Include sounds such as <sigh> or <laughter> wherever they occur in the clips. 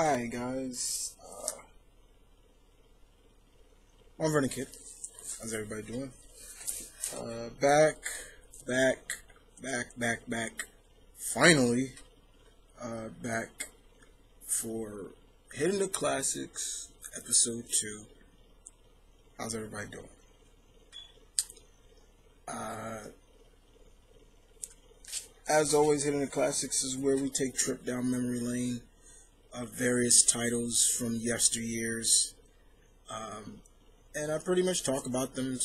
Hi guys, uh, I'm Vernon Kid. How's everybody doing? Uh, back, back, back, back, back. Finally, uh, back for Hitting the Classics, episode two. How's everybody doing? Uh, as always, Hitting the Classics is where we take trip down memory lane of various titles from yesteryears. Um, and I pretty much talk about them,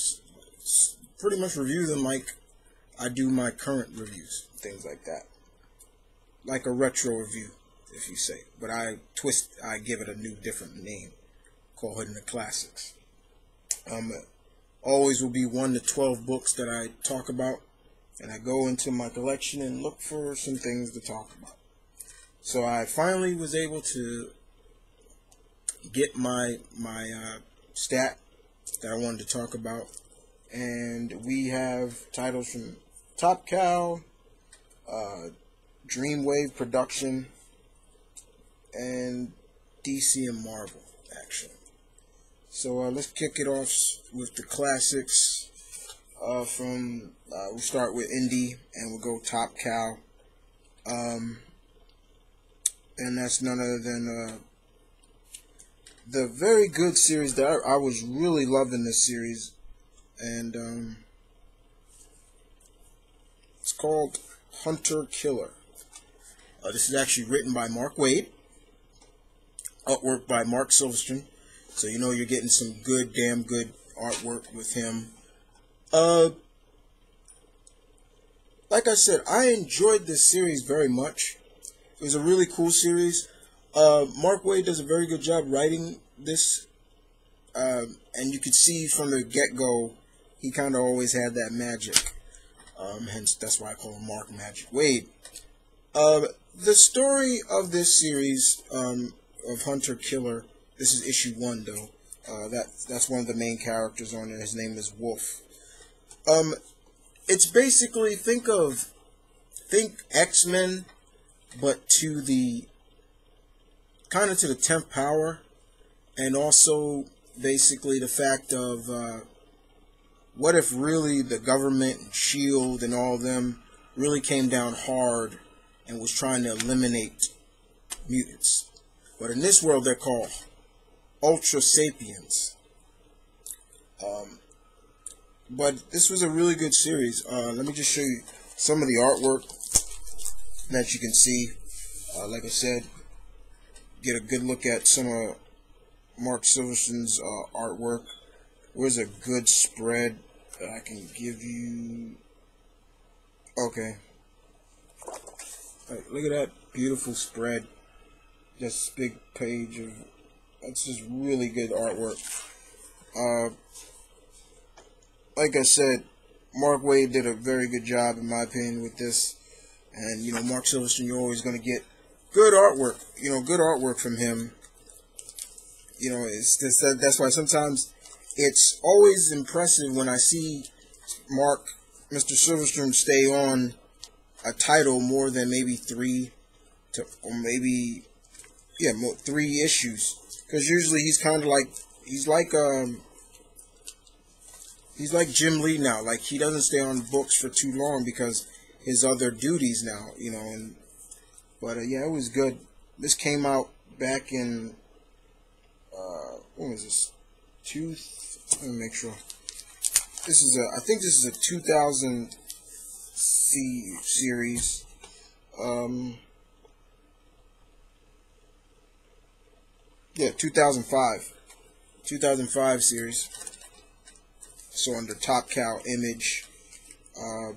pretty much review them like I do my current reviews, things like that. Like a retro review, if you say. But I twist, I give it a new, different name called Hitting the Classics. Um, always will be 1 to 12 books that I talk about, and I go into my collection and look for some things to talk about. So I finally was able to get my my uh, stat that I wanted to talk about, and we have titles from Top Cow, uh, Dreamwave Production, and DC and Marvel actually. So uh, let's kick it off with the classics. Uh, from uh, we'll start with Indie, and we'll go Top Cow. Um, and that's none other than uh, the very good series that I, I was really loving this series, and um, it's called Hunter Killer. Uh, this is actually written by Mark Waid, artwork by Marc Silvestri, so you know you're getting some good, damn good artwork with him. Uh, like I said, I enjoyed this series very much. It was a really cool series. Uh, Mark Waid does a very good job writing this, um, and you could see from the get go, he kind of always had that magic. Um, hence, that's why I call him Mark Magic Waid. Uh, the story of this series um, of Hunter Killer. This is issue one, though. Uh, that that's one of the main characters on it. His name is Wolf. Um, it's basically think of think X Men but to the kind of to the 10th power and also basically the fact of uh, what if really the government and shield and all of them really came down hard and was trying to eliminate mutants? But in this world they're called ultra sapiens. Um, but this was a really good series. Uh, let me just show you some of the artwork that you can see. Uh, like I said, get a good look at some of Marc Silvestri's uh, artwork. Where's a good spread that I can give you? Okay. Alright, look at that beautiful spread. This big page of that's just really good artwork. Uh, like I said, Mark Waid did a very good job, in my opinion, with this. And you know, Marc Silvestri, you're always going to get good artwork. You know, good artwork from him. You know, it's that's why sometimes it's always impressive when I see Mark, Mr. Silvestri, stay on a title more than maybe three to, or maybe, yeah, more, three issues. Because usually he's kind of like, he's like, um, he's like Jim Lee now. Like he doesn't stay on books for too long because his other duties now, you know. And but uh, yeah, it was good. This came out back in uh, when was this? Two. Let me make sure. This is a. I think this is a 2000 C series. Um. Yeah, 2005. 2005 series. So under Top Cow Image. Uh,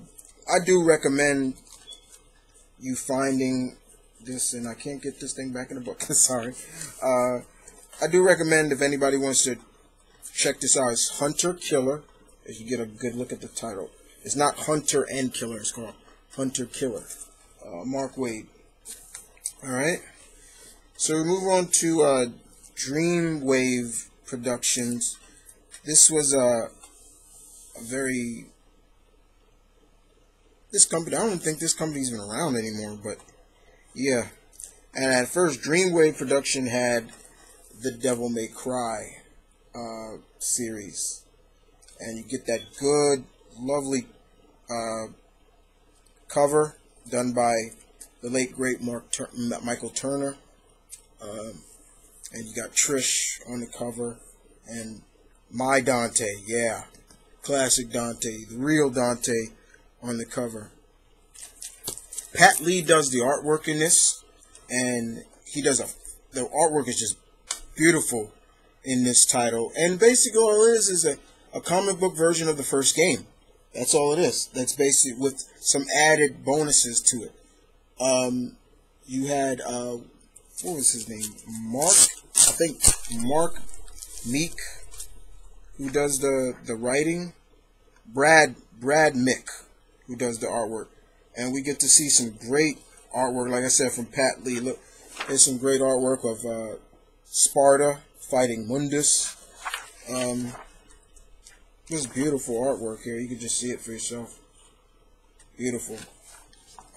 I do recommend you finding this, and I can't get this thing back in the book. <laughs> Sorry. Uh, I do recommend if anybody wants to check this out, it's Hunter Killer. As you get a good look at the title, it's not Hunter and Killer. It's called Hunter Killer. Uh, Mark Waid. All right. So we move on to uh, Dreamwave Productions. This was a, a very this company. I don't think this company's even around anymore, but yeah. And at first, Dreamwave Production had the Devil May Cry uh, series, and you get that good, lovely uh, cover done by the late great Mark Tur- Michael Turner. Um, and you got Trish on the cover, and my Dante, yeah, classic Dante, the real Dante on the cover. Pat Lee does the artwork in this, and he does a the artwork is just beautiful in this title. And basically, all it is is a, a comic book version of the first game. That's all it is. That's basically with some added bonuses to it. Um, you had uh, what was his name? Mark, I think Mark Meek, who does the the writing. Brad Brad Mick, who does the artwork, and we get to see some great artwork. Like I said, from Pat Lee. Look, there's some great artwork of uh, Sparda fighting Mundus. Um, just beautiful artwork here. You can just see it for yourself. Beautiful.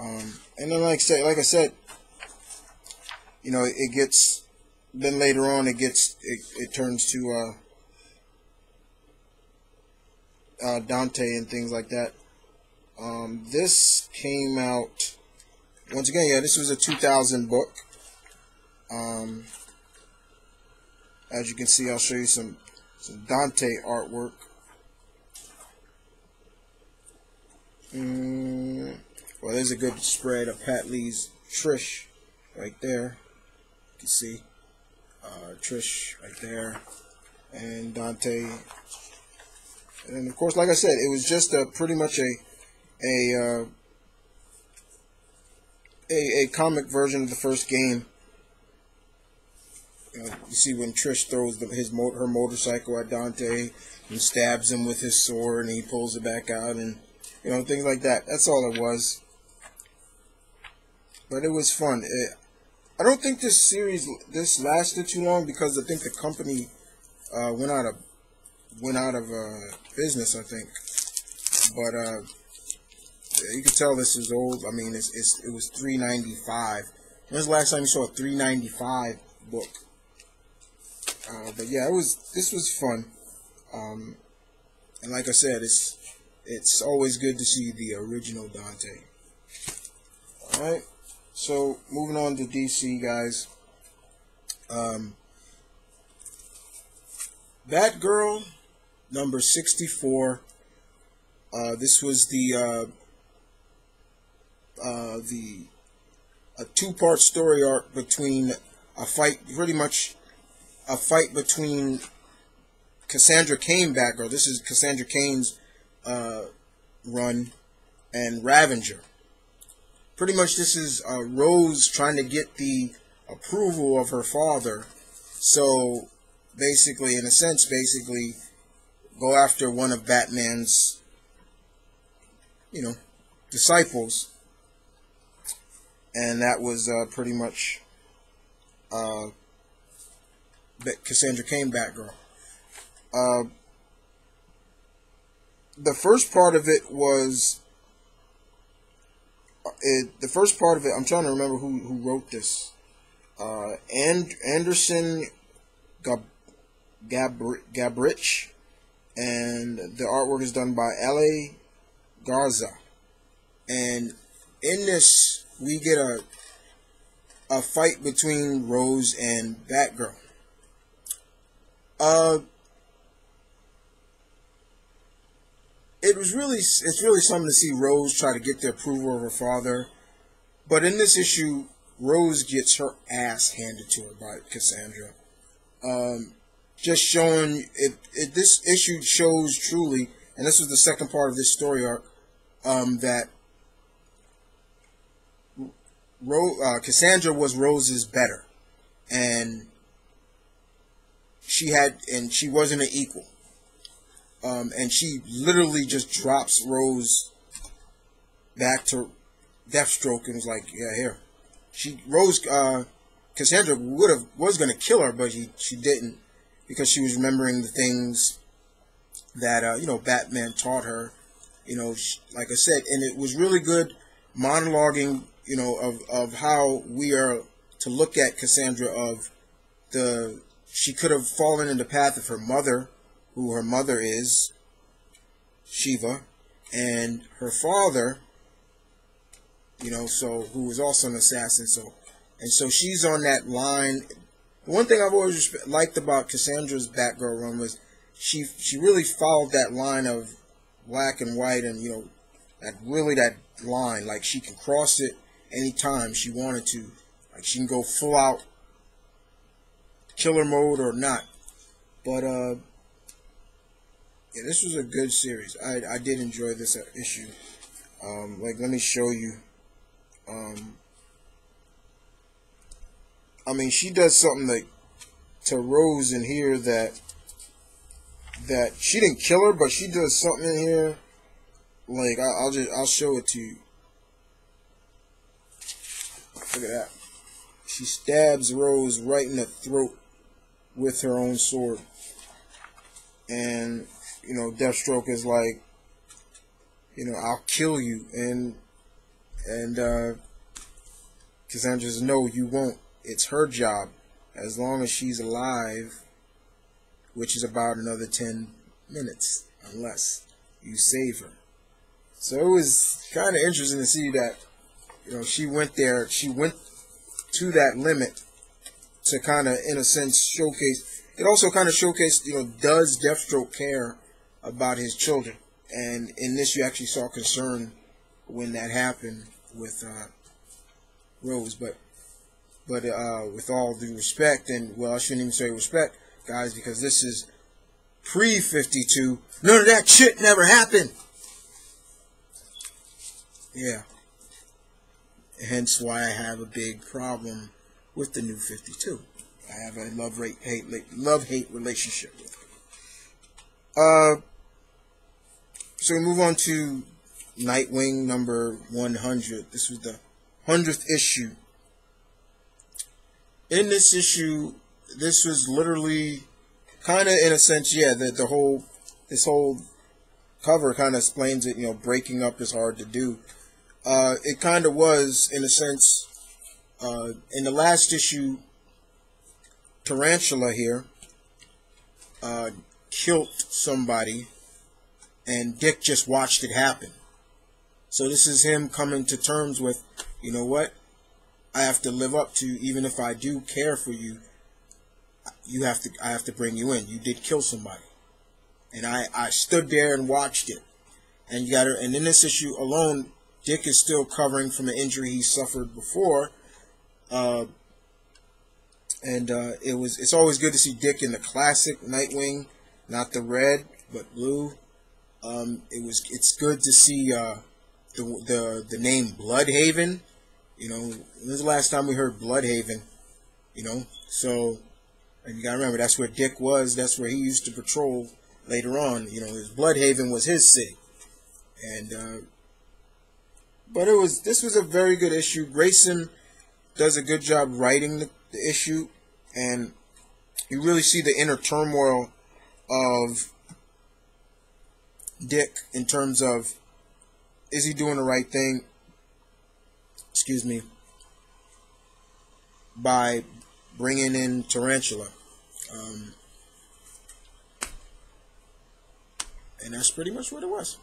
Um, and then, like said, like I said, you know, it gets. Then later on, it gets it, it turns to uh, uh, Dante and things like that. Um, this came out once again. Yeah, this was a 2000 book. Um, as you can see, I'll show you some some Dante artwork. Mm, well, there's a good spread of Pat Lee's Trish right there. You can see uh, Trish right there, and Dante. And of course, like I said, it was just a pretty much a a uh, a, a comic version of the first game. You, see when Trish throws the, his her motorcycle at Dante and stabs him with his sword, and he pulls it back out, and you know things like that. That's all it was. But it was fun. It, I don't think this series this lasted too long because I think the company uh, went out of went out of uh, business. I think, but uh, you can tell this is old. I mean, it's, it's it was three ninety five. When's the last time you saw a three ninety five book? Uh, but yeah, it was. This was fun, um, and like I said, it's it's always good to see the original Dante. All right, so moving on to DC guys. Um, Batgirl number sixty four. Uh, this was the uh, uh, the a two part story arc between a fight, pretty much a fight between Cassandra Cain Batgirl. This is Cassandra Cain's uh, run and Ravager. Pretty much, this is uh, Rose trying to get the approval of her father. So, basically, in a sense, basically, go after one of Batman's, you know, disciples and that was uh, pretty much uh, Cassandra Cain Batgirl. Uh, the first part of it was uh, it, the first part of it. I'm trying to remember who who wrote this. Uh, and Andersen Gab, Gabr- Gabrych, and the artwork is done by L.A. Garza. And in this we get a a fight between Rose and Batgirl. Uh, it was really it's really something to see Rose try to get the approval of her father, but in this issue, Rose gets her ass handed to her by Cassandra. Um, just showing it, it. This issue shows truly, and this was the second part of this story arc, um, that Ro- uh, Cassandra was Rose's better, and she had and she wasn't an equal. Um, and she literally just drops Rose back to Deathstroke and was like, "Yeah, here." She Rose uh, Cassandra would have was gonna kill her, but she she didn't because she was remembering the things that uh, you know Batman taught her. You know, she, like I said, and it was really good monologuing you know, of, of how we are to look at Cassandra of the she could have fallen in the path of her mother, who her mother is Shiva, and her father, you know, so who was also an assassin. So, and so she's on that line. The one thing I've always liked about Cassandra's Batgirl run was she she really followed that line of black and white, and you know, that really that line. Like she can cross it anytime she wanted to. Like she can go full out killer mode or not. But uh, yeah, this was a good series. I I did enjoy this issue. Um, like let me show you. Um, I mean, she does something like to Rose in here that that she didn't kill her, but she does something in here. Like I, will just I'll show it to you. Look at that. She stabs Rose right in the throat with her own sword. And, you know, Deathstroke is like, you know, I'll kill you. And, and, uh, Cassandra says, no, you won't. It's her job. As long as she's alive, which is about another 10 minutes, unless you save her. So it was kind of interesting to see that, you know, she went there, she went to that limit to kind of, in a sense, showcase. It also kind of showcased, you know, does Deathstroke care about his children? And in this, you actually saw concern when that happened with uh, Rose. But, but uh, with all due respect, and well, I shouldn't even say respect, guys, because this is pre 52. None of that shit never happened. Yeah. Hence why I have a big problem with the new 52. I have a love rate hate love hate relationship with it. Uh, so we move on to Nightwing number 100. This was the 100th issue. In this issue, this was literally kind of in a sense, yeah, the, the whole, this whole cover kind of explains it, you know, breaking up is hard to do. Uh, it kind of was, in a sense, uh, in the last issue, Tarantula here uh, killed somebody, and Dick just watched it happen. So this is him coming to terms with, you know what? I have to live up to, even if I do care for you, you have to, I have to bring you in. You did kill somebody. And I, I stood there and watched it. And you got to, and in this issue alone, Dick is still covering from an injury he suffered before uh, and uh, it was it's always good to see Dick in the classic Nightwing, not the red but blue. Um, it was it's good to see uh, the the the name Blüdhaven. You know, when was the last time we heard Blüdhaven? You know, so and you gotta remember that's where Dick was. That's where he used to patrol later on. You know, his Blüdhaven was his city, and uh, but it was this was a very good issue. Grayson does a good job writing the, the issue, and you really see the inner turmoil of Dick in terms of is he doing the right thing? Excuse me. By bringing in Tarantula. Um, and that's pretty much what it was.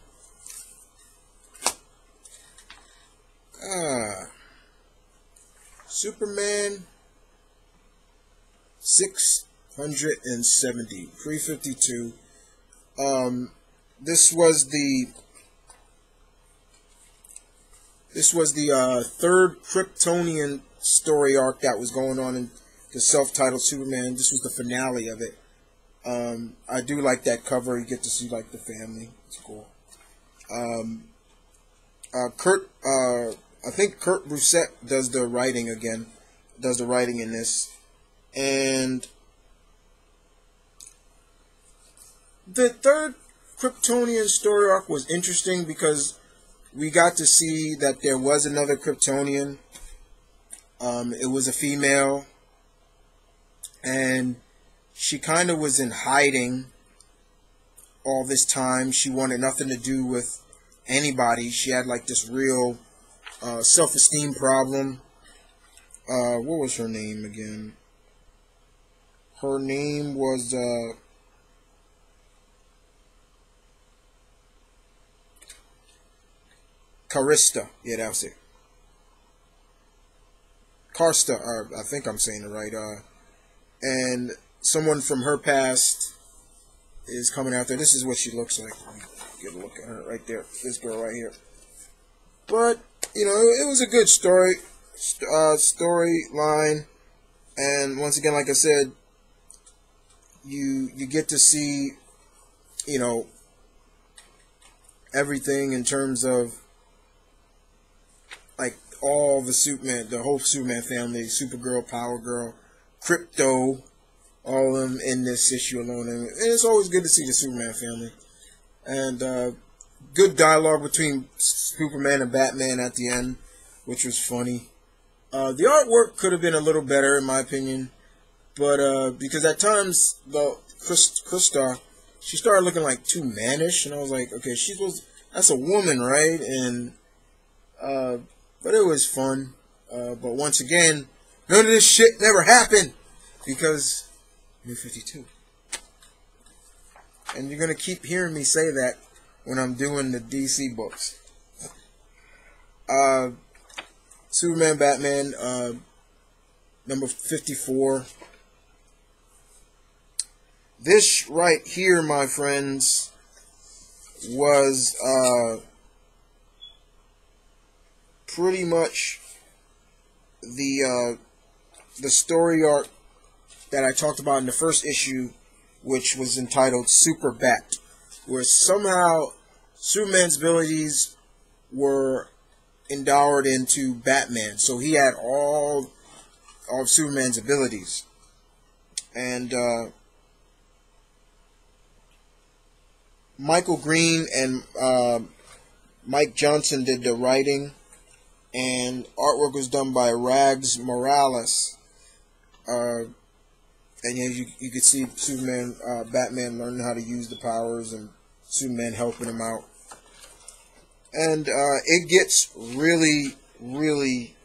Ah. Superman 670, pre 52. Um, this was the this was the uh, third Kryptonian story arc that was going on in the self-titled Superman. This was the finale of it. Um, I do like that cover. You get to see like the family. It's cool. Um, uh, Kurt uh, I think Kurt Busiek does the writing again, does the writing in this, and the third Kryptonian story arc was interesting because we got to see that there was another Kryptonian. Um, it was a female, and she kind of was in hiding all this time. She wanted nothing to do with anybody. She had like this real uh, self-esteem problem. uh, what was her name again? Her name was uh, Carista. Yeah, that was it. Karsta, or I think I'm saying it right. Uh, and someone from her past is coming out there. This is what she looks like. Get a look at her right there. This girl right here. But you know, it was a good story, uh, storyline, and once again, like I said, you you get to see, you know, everything in terms of like all the Superman, the whole Superman family, Supergirl, Power Girl, Krypto, all of them in this issue alone, and it's always good to see the Superman family, and uh, good dialogue between Superman and Batman at the end, which was funny. Uh, the artwork could have been a little better, in my opinion, but uh, because at times the Krista, she started looking like too mannish, and I was like, okay, she's supposed that's a woman, right? And uh, but it was fun. Uh, but once again, none of this shit never happened because New 52. And you're gonna keep hearing me say that when I'm doing the DC books. Uh, Superman, Batman, uh, number 54. This right here, my friends, was uh, pretty much the uh, the story arc that I talked about in the first issue, which was entitled Super Bat, where somehow Superman's abilities were endowed into Batman, so he had all of Superman's abilities, and uh, Michael Green and uh, Mike Johnson did the writing, and artwork was done by Rags Morales. Uh, and yeah, you you could see Superman, uh, Batman learning how to use the powers, and Superman helping him out. And uh, it gets really, really.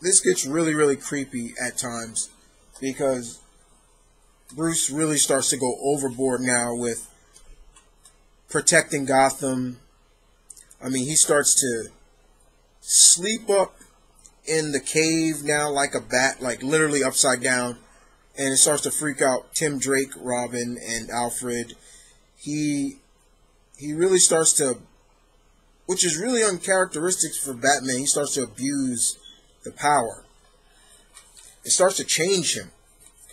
This gets really, really creepy at times because Bruce really starts to go overboard now with protecting Gotham. I mean, he starts to sleep up in the cave now like a bat, like literally upside down. And it starts to freak out Tim Drake, Robin, and Alfred. He he really starts to, which is really uncharacteristic for Batman. He starts to abuse the power. It starts to change him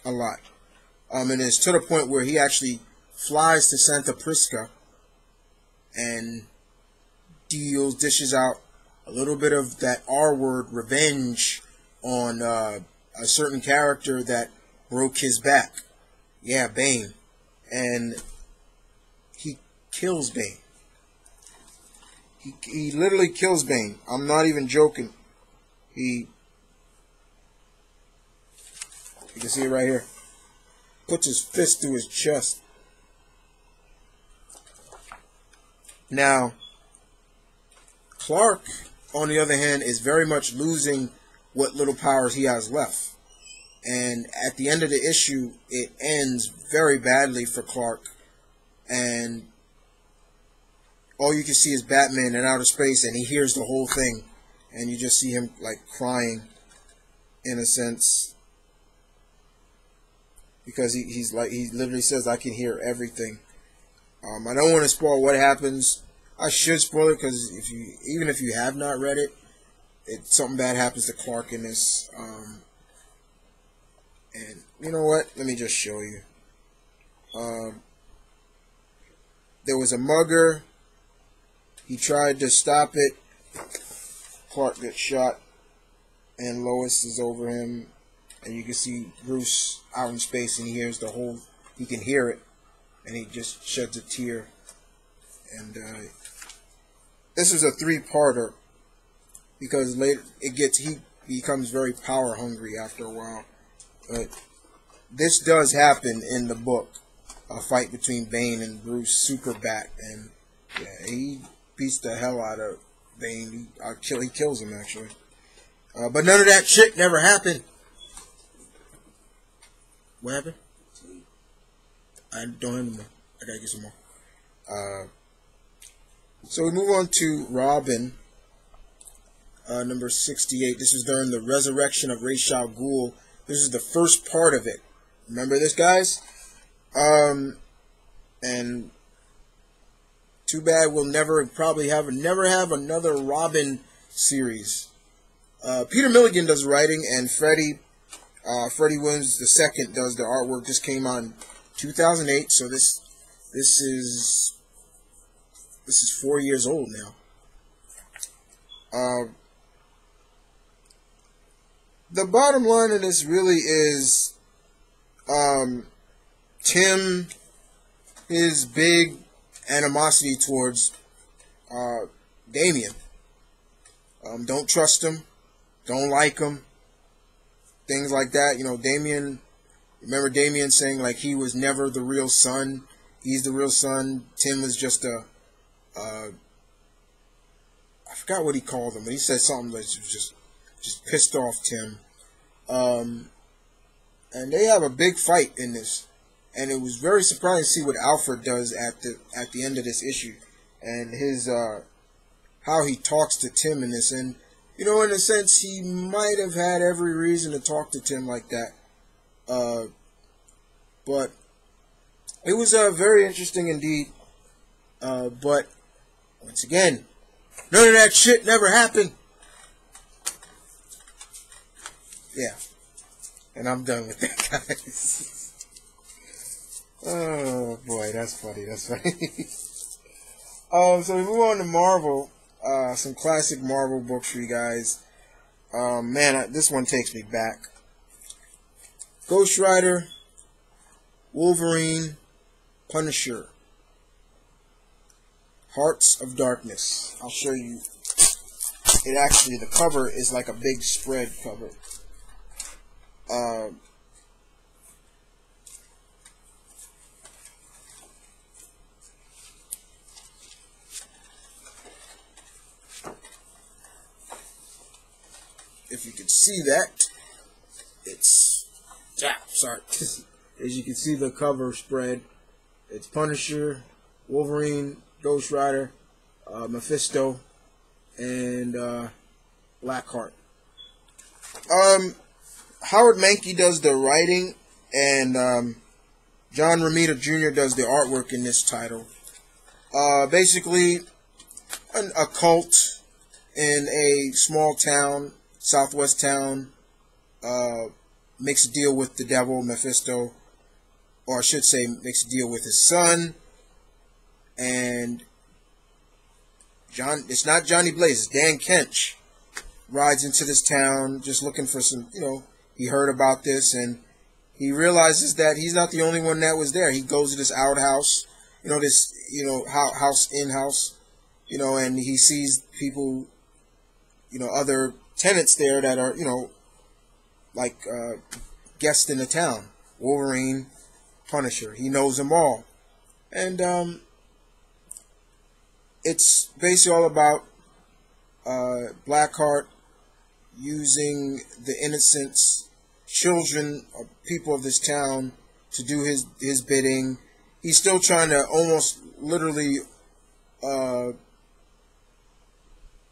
a lot. Um, and it's to the point where he actually flies to Santa Prisca and deals, dishes out a little bit of that R word revenge on uh, a certain character that broke his back. Yeah, Bane. And kills Bane. He, he literally kills Bane. I'm not even joking. He. You can see it right here puts his fist through his chest. Now, Clark, on the other hand, is very much losing what little powers he has left. And at the end of the issue, it ends very badly for Clark. And all you can see is Batman in outer space, and he hears the whole thing. And you just see him, like, crying, in a sense because he, he's like he literally says I can hear everything. Um, I don't want to spoil what happens. I should spoil it because if you even if you have not read it, it something bad happens to Clark in this. Um, and you know what? Let me just show you. Um, there was a mugger. He tried to stop it. Clark gets shot, and Lois is over him and you can see Bruce out in space, and he hears the whole. He can hear it, and he just sheds a tear. And uh, this is a three-parter because later it gets he becomes very power hungry after a while. But this does happen in the book, a fight between Bane and Bruce Superbat, and yeah, he beats the hell out of Bane. He, uh, kill, he kills him actually. Uh, but none of that shit never happened. What happened? I don't have. I gotta get some more. Uh, so we move on to Robin, uh, number 68. This is during the resurrection of Ra's al Ghul. This is the first part of it. Remember this, guys? Um, and too bad we'll never probably have never have another Robin series. Uh, Peter Milligan does writing, and Freddie uh, Freddie Williams the second does the artwork. This came on 2008, so this this is this is four years old now. Uh, the bottom line of this really is um, Tim, his big animosity towards uh, Damian. Um, don't trust him. Don't like him. Things like that. You know, Damian. Remember Damian saying like he was never the real son. He's the real son. Tim was just a. Uh, I forgot what he called him, but he said something that was just just pissed off Tim. Um, and they have a big fight in this and it was very surprising to see what Alfred does at the at the end of this issue, and his uh, how he talks to Tim in this. And you know, in a sense, he might have had every reason to talk to Tim like that, uh, but it was uh, very interesting indeed. Uh, but once again, none of that shit never happened. Yeah, and I'm done with that, <laughs> guys. Oh boy, that's funny. That's funny. <laughs> um, so we move on to Marvel. Uh, some classic Marvel books for you guys. Um, man, I, this one takes me back. Ghost Rider, Wolverine, Punisher, Hearts of Darkness. I'll show you. It actually, the cover is like a big spread cover. Uh, if you can see that, it's yeah, sorry. <laughs> As you can see the cover spread, it's Punisher, Wolverine, Ghost Rider, uh, Mephisto, and uh, Blackheart. Um, Howard Mackie does the writing, and um, John Romita Jr. does the artwork in this title. Uh, basically, an, a cult in a small town Southwest Town uh, makes a deal with the devil, Mephisto, or I should say, makes a deal with his son. And John, it's not Johnny Blaze, it's Dan Ketch rides into this town just looking for some, you know, he heard about this and he realizes that he's not the only one that was there. He goes to this outhouse, you know, this, you know, house in house, you know, and he sees people, you know, other tenants there that are, you know, like uh, guests in the town. Wolverine, Punisher. He knows them all. And um, it's basically all about uh, Blackheart using the innocents, children, or people of this town to do his, his bidding. He's still trying to almost literally uh,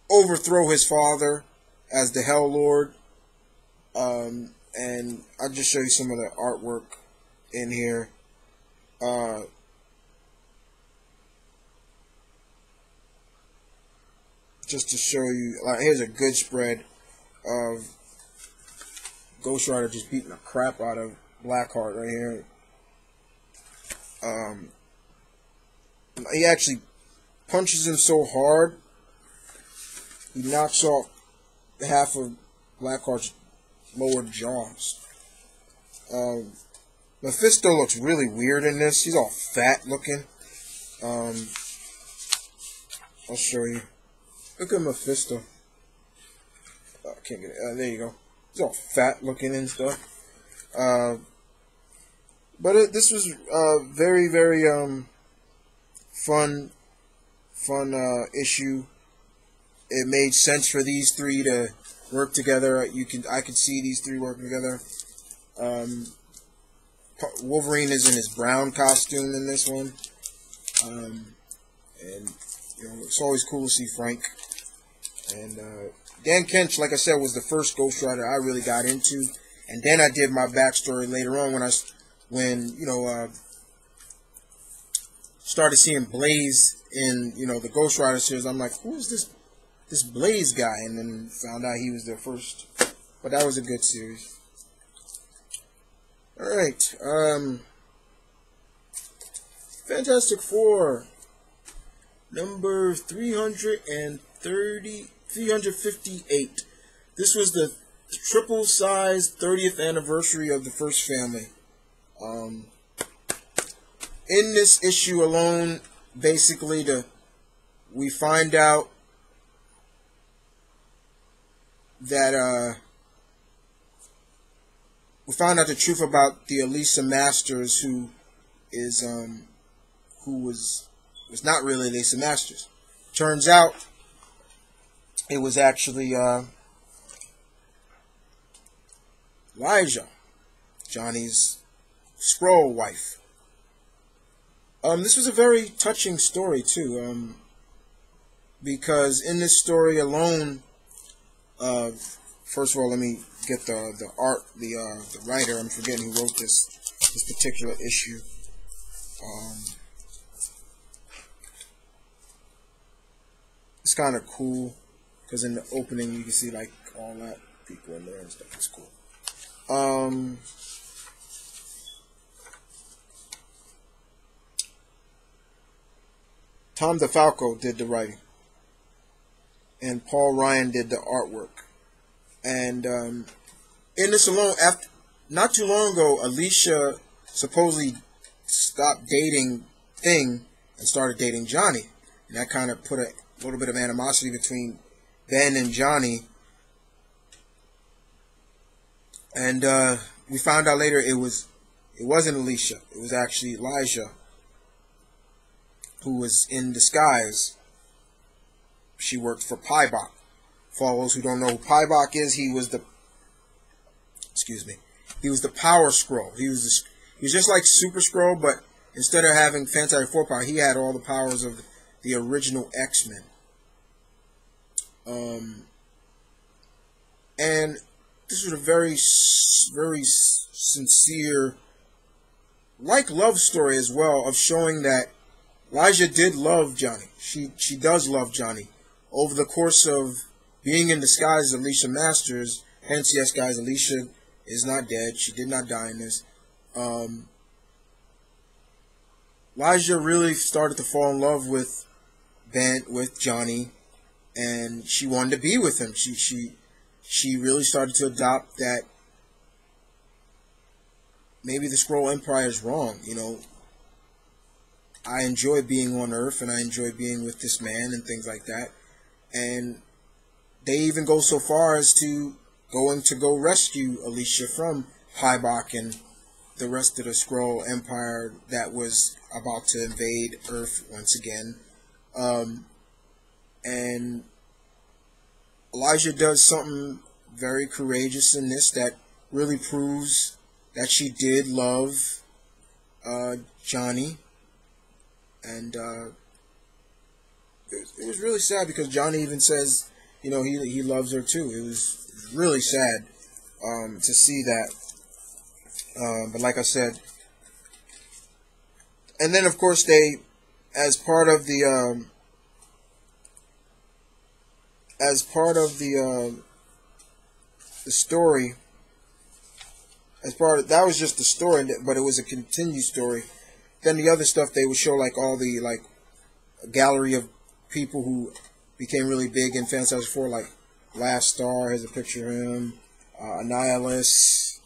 overthrow his father as the Hell Lord. Um, and I'll just show you some of the artwork in here. Uh, just to show you, like, here's a good spread of Ghost Rider just beating the crap out of Blackheart right here. Um, he actually punches him so hard, he knocks off half of Blackheart's lower jaws. Um, Mephisto looks really weird in this. He's all fat looking. Um, I'll show you. Look at Mephisto. Oh, I can't get it. Uh, there you go. He's all fat looking and stuff. Uh, but it, this was uh, very, very um, fun, fun uh, issue. It made sense for these three to work together. You can I could see these three working together. Um, Wolverine is in his brown costume in this one, um, and you know it's always cool to see Frank. And uh, Dan Ketch, like I said, was the first Ghost Rider I really got into, and then I did my backstory later on when I when you know uh, started seeing Blaze in you know the Ghost Rider series. I'm like, who is this this Blaze guy? And then found out he was the first. But that was a good series. All right, um, Fantastic Four, number 330, 358. This was the triple size 30th anniversary of the first family. Um, in this issue alone, basically, the we find out that uh, we found out the truth about the Alicia Masters, who is um, who was was not really Alicia Masters. Turns out it was actually uh, Elijah, Johnny's Skrull wife. Um, this was a very touching story too, um, because in this story alone, uh, first of all, let me get the the art, the uh, the writer. I'm forgetting who wrote this this particular issue. Um, it's kind of cool because in the opening you can see like all that people in there and stuff. It's cool. Um, Tom DeFalco did the writing, and Paul Ryan did the artwork. And um, in this alone, after not too long ago, Alicia supposedly stopped dating Thing and started dating Johnny, and that kind of put a little bit of animosity between Ben and Johnny. And uh, we found out later it was it wasn't Alicia. It was actually Elijah who was in disguise. She worked for Paibok. For those who don't know who Paibok is, he was the excuse me, he was the Power Skrull. He was the, he was just like Super Skrull, but instead of having Fantastic Four power, he had all the powers of the original X Men. Um, and this was a very, very sincere, like love story as well, of showing that Elijah did love Johnny. She she does love Johnny. Over the course of being in disguise as Alicia Masters, hence yes guys, Alicia is not dead. She did not die in this. Um, Elijah really started to fall in love with Ben with Johnny and she wanted to be with him. She she she really started to adopt that maybe the Skrull Empire is wrong, you know, I enjoy being on Earth and I enjoy being with this man and things like that. And they even go so far as to going to go rescue Alicia from Paibok and the rest of the Skrull Empire that was about to invade Earth once again. Um, and Elijah does something very courageous in this that really proves that she did love uh, Johnny and uh, it, was really sad because Johnny even says, you know, he he loves her too. It was really sad um, to see that. Uh, but like I said, and then of course they, as part of the, um, as part of the uh, the story, as part of that was just the story, but it was a continued story then the other stuff they would show like all the like gallery of people who became really big in Fantastic Four, like Last Star has a picture of him, uh, Annihilus.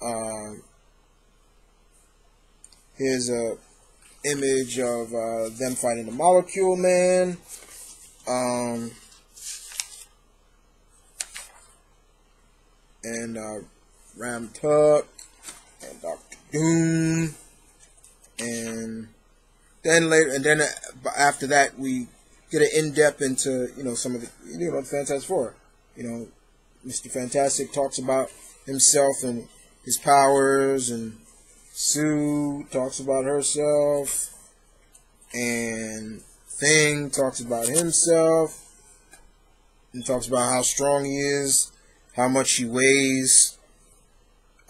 Uh, here's a image of uh, them fighting the Molecule Man. Um, and uh, Rama-Tut and Doctor Doom and then later, and then uh, after that, we get an in depth into you know some of the you know the Fantastic Four. You know, Mr. Fantastic talks about himself and his powers, and Sue talks about herself, and Thing talks about himself, and talks about how strong he is, how much he weighs.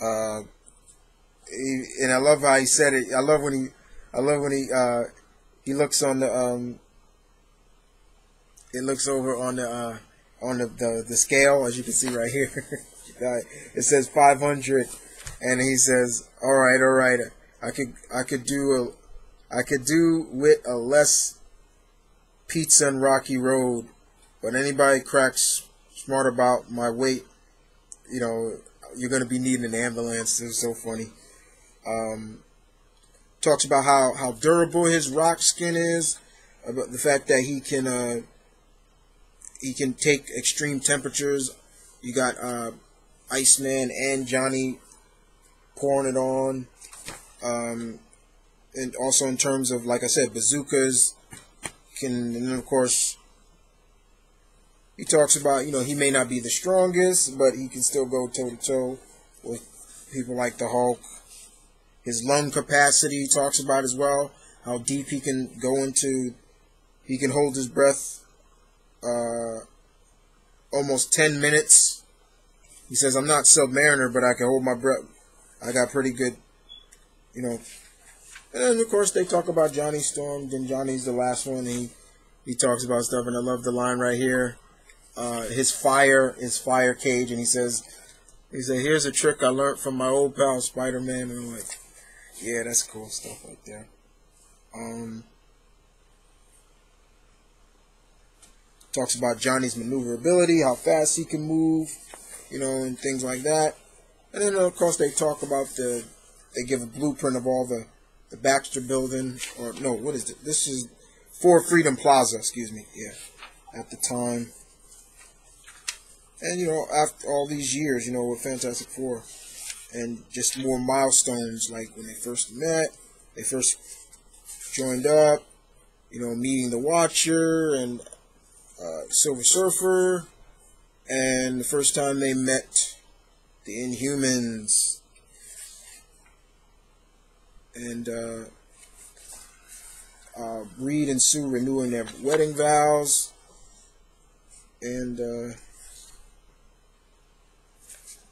Uh, and I love how he said it. I love when he, I love when he, uh, he looks on the, um, it looks over on the, uh, on the, the, the scale, as you can see right here. <laughs> it says 500, and he says, "All right, all right, I could, I could do a, I could do with a less pizza and rocky road, but anybody cracks smart about my weight, you know, you're gonna be needing an ambulance." It was so funny. Um, talks about how, how durable his rock skin is, about the fact that he can uh, he can take extreme temperatures. You got uh, Iceman and Johnny pouring it on, um, and also in terms of like I said, bazookas can, and of course. He talks about, you know, he may not be the strongest, but he can still go toe to toe with people like the Hulk, his lung capacity he talks about as well. How deep he can go into. He can hold his breath uh, almost 10 minutes. He says, I'm not Submariner, but I can hold my breath. I got pretty good, you know. And then, of course, they talk about Johnny Storm. Then Johnny's the last one. He he talks about stuff, and I love the line right here. Uh, his fire, his fire cage, and he says, he said, "Here's a trick I learned from my old pal Spider-Man." And I'm like, yeah, that's cool stuff right there. Um, talks about Johnny's maneuverability, how fast he can move, you know, and things like that. And then, of course, they talk about the, they give a blueprint of all the, the Baxter building, or no, what is it? This is for Freedom Plaza, excuse me, yeah, at the time. And, you know, after all these years, you know, with Fantastic Four, and just more milestones like when they first met, they first joined up, you know, meeting the Watcher and uh, Silver Surfer, and the first time they met the Inhumans, and uh, uh, Reed and Sue renewing their wedding vows, and uh,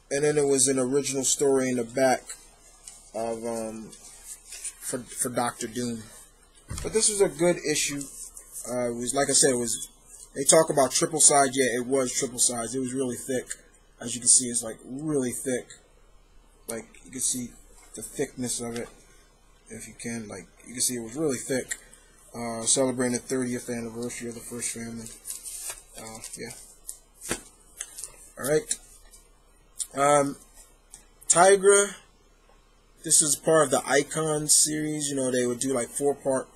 and then there was an original story in the back of um, for for Doctor Doom. But this was a good issue. Uh, it was like I said, it was. They talk about triple size. Yeah, it was triple size. It was really thick. As you can see, it's like really thick. Like you can see the thickness of it. If you can, like you can see, it was really thick. Uh, celebrating the 30th anniversary of the first family. Uh, yeah. All right. Um, Tigra, this is part of the Icon series. You know, they would do like four part,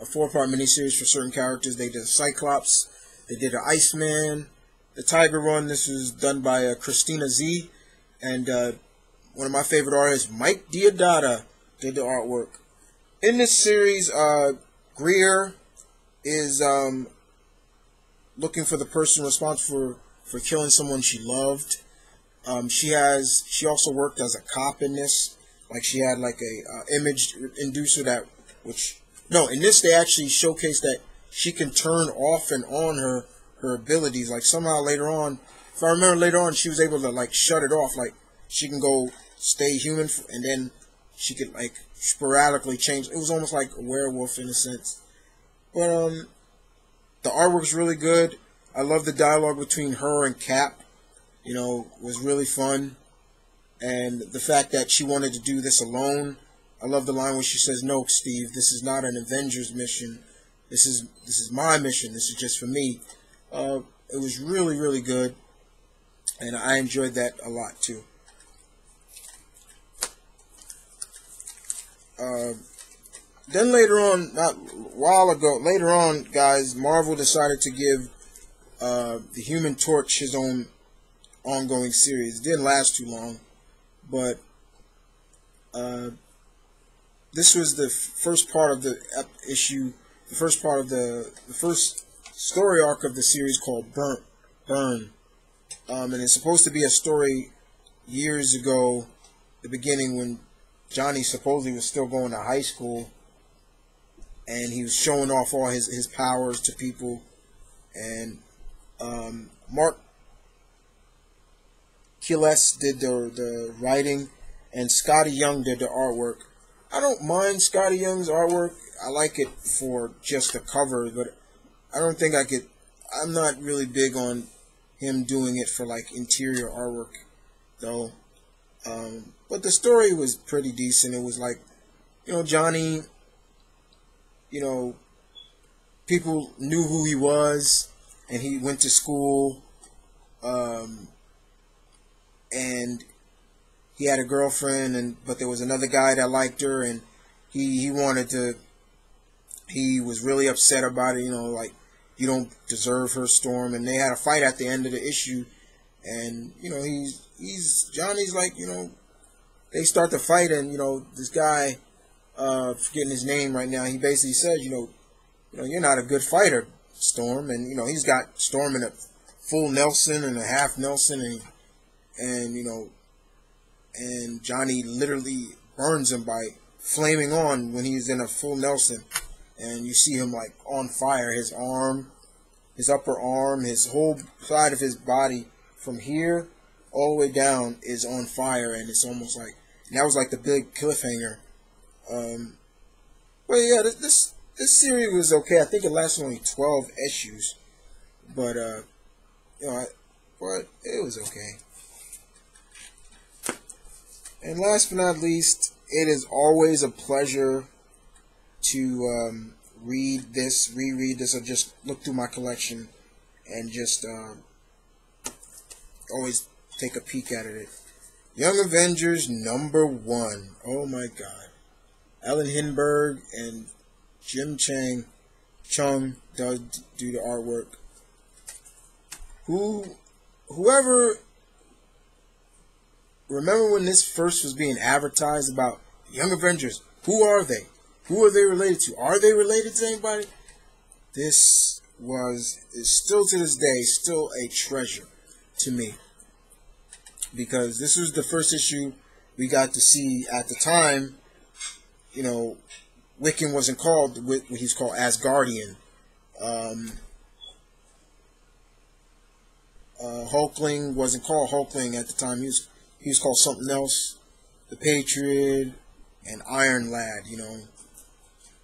a four part miniseries for certain characters. They did Cyclops, they did an Iceman, the Tiger Run. This was done by uh, Christina Z, and uh, one of my favorite artists, Mike Deodato, did the artwork. In this series, uh, Greer is um, looking for the person responsible for, for killing someone she loved um, she has. She also worked as a cop in this. Like she had like a uh, image inducer that, which no, in this they actually showcase that she can turn off and on her her abilities. Like somehow later on, if I remember later on, she was able to like shut it off. Like she can go stay human and then she could like sporadically change. It was almost like a werewolf in a sense. But um, the artwork's really good. I love the dialogue between her and Cap you know, was really fun. And the fact that she wanted to do this alone. I love the line where she says, "No, Steve, this is not an Avengers mission. This is this is my mission. This is just for me." Uh, it was really really good, and I enjoyed that a lot too. Uh, then later on, not while ago, later on, guys, Marvel decided to give uh, the Human Torch his own ongoing series. It didn't last too long, but uh, this was the first part of the issue, the first part of the the first story arc of the series called Burn. Burn. Um, and it's supposed to be a story years ago, the beginning when Johnny supposedly was still going to high school, and he was showing off all his, his powers to people. And um, Karl Kesel did the the writing, and Skottie Young did the artwork. I don't mind Skottie Young's artwork. I like it for just the cover, but I don't think I could. I'm not really big on him doing it for like interior artwork, though. Um, but the story was pretty decent. It was like, you know, Johnny. You know, people knew who he was, and he went to school. Um, and he had a girlfriend, and but there was another guy that liked her, and he he wanted to. He was really upset about it, you know, like you don't deserve her, Storm, and they had a fight at the end of the issue, and you know he's he's Johnny's like you know they start the fight, and you know this guy, uh, forgetting his name right now, he basically said, you know, you know you're not a good fighter, Storm, and you know he's got Storm in a full Nelson and a half Nelson, and and you know, and Johnny literally burns him by flaming on when he's in a full Nelson, and you see him like on fire. His arm, his upper arm, his whole side of his body from here all the way down is on fire, and it's almost like that was like the big cliffhanger. Um, but yeah, this, this this series was okay. I think it lasted only twelve issues, but uh, you know, I, but it was okay. And last but not least, it is always a pleasure to um, read this, reread this, or just look through my collection and just uh, always take a peek at it. Young Avengers number one. Oh my God. Allan Heinberg and Jim Chang Cheung does do the artwork. Who, whoever remember when this first was being advertised about Young Avengers? Who are they? Who are they related to? Are they related to anybody? This was is still to this day still a treasure to me because this was the first issue we got to see at the time. You know, Wiccan wasn't called what he's called Asgardian. Um, uh, Hulkling wasn't called Hulkling at the time. He was he was called something else, the Patriot, and Iron Lad. You know,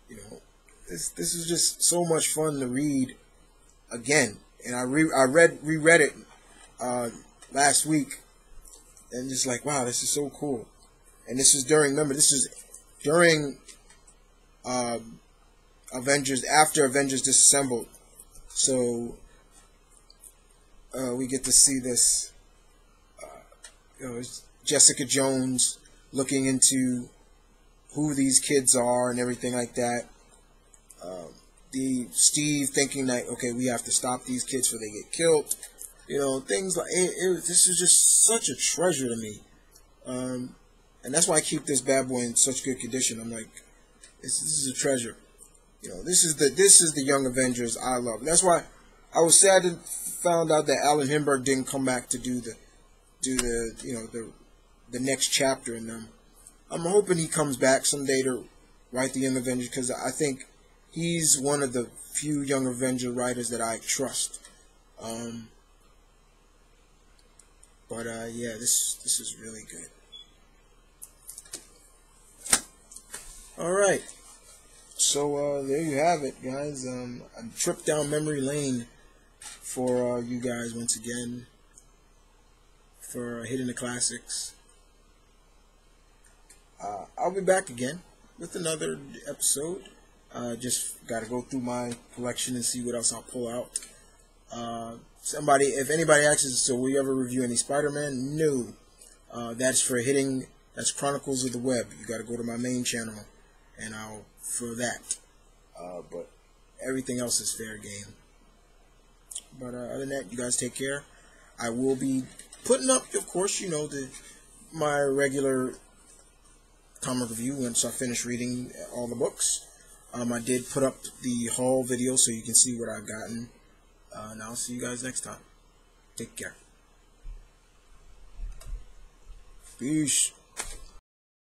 you know, this this is just so much fun to read again. And I re I read reread it uh, last week, and just like wow, this is so cool. And this is during remember this is during um, Avengers after Avengers disassembled, so uh, we get to see this you know, Jessica Jones looking into who these kids are and everything like that. Um, the Steve thinking that okay, we have to stop these kids before they get killed. You know, things like it, it, this is just such a treasure to me, um, and that's why I keep this bad boy in such good condition. I'm like, this, this is a treasure. You know, this is the this is the Young Avengers I love. That's why I was sad to found out that Allan Heinberg didn't come back to do the do the you know the the next chapter in them. I'm hoping he comes back someday to write the Young Avenger because I think he's one of the few Young Avenger writers that I trust. Um, but uh, yeah, this this is really good. All right, so uh, there you have it, guys. Um, a trip down memory lane for uh, you guys once again for hitting the classics. Uh, I'll be back again with another episode. Uh, just got to go through my collection and see what else I'll pull out. Uh, somebody, if anybody asks, so will you ever review any Spider-Man? No. Uh, that's for hitting. That's Chronicles of the Web. You got to go to my main channel, and I'll for that. Uh, but everything else is fair game. But uh, other than that, you guys take care. I will be putting up, of course, you know, the my regular comic review once I finish reading all the books. Um, I did put up the haul video so you can see what I've gotten. Uh, and I'll see you guys next time. Take care. Peace.